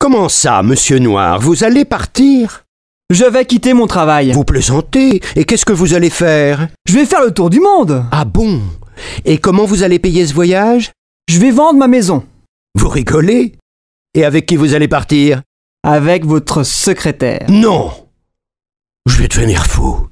Comment ça, monsieur Noir Vous allez partir? Je vais quitter mon travail. Vous plaisantez? Et qu'est-ce que vous allez faire? Je vais faire le tour du monde. Ah bon? Et comment vous allez payer ce voyage? Je vais vendre ma maison. Vous rigolez? Et avec qui vous allez partir? Avec votre secrétaire. Non Je vais devenir fou.